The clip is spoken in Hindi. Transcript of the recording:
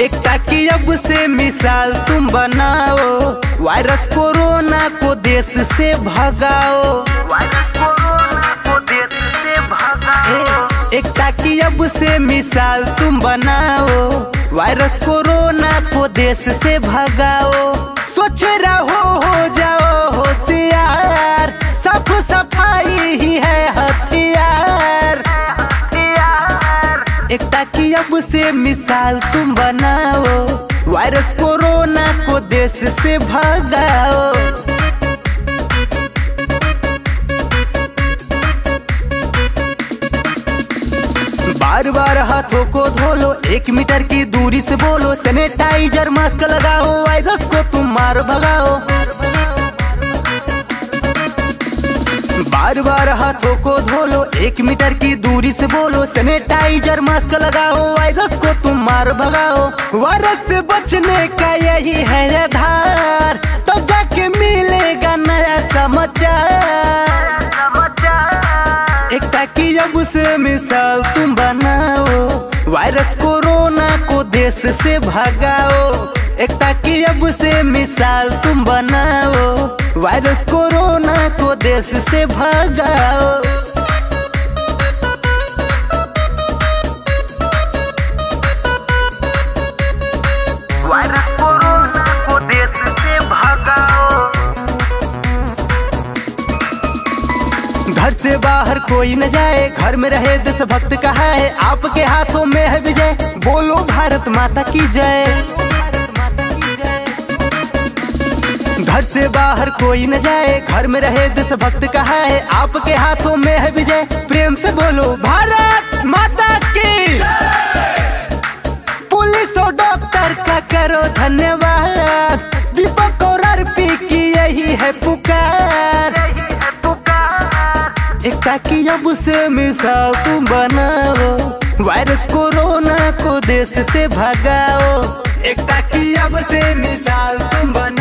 एकता की अब से मिसाल तुम बनाओ। वायरस कोरोना को देश से भगाओ। वायरस कोरोना को देश से भगाओ एकता की अब से मिसाल तुम बनाओ। वायरस कोरोना को देश से भगाओ। स्वच्छ रहो अब से मिसाल तुम बनाओ। वायरस कोरोना को देश से भगाओ। बार बार हाथों को धो लो एक मीटर की दूरी से बोलो, सैनिटाइजर मास्क लगाओ, वायरस को तुम मार भगाओ। बार बार हाथों को धो लो एक मीटर की दूरी से बोलो सैनिटाइजर मास्क लगाओ वायरस को तुम मार भगाओ। वायरस से बचने का यही है आधार। तो जाके मिलेगा नया समाचार। एकता की अब से मिसाल तुम बनाओ। वायरस कोरोना को देश से भगाओ। एकता की अब से मिसाल तुम बनाओ। वायरस कोरोना को देश से भगाओ। घर से बाहर कोई न जाए, घर में रहे दस देशभक्त कहा है, आपके हाथों में है विजय। बोलो भारत माता की जय। घर से बाहर कोई न जाए, घर में रहे दस देशभक्त कहा है, आपके हाथों में है विजय। प्रेम से बोलो भारत माता की पुलिस और डॉक्टर का करो धन्यवाद एकता की अब से मिसाल तुम बनाओ। वायरस कोरोना को देश से भगाओ। एकता की अब से मिसाल तुम बनाओ।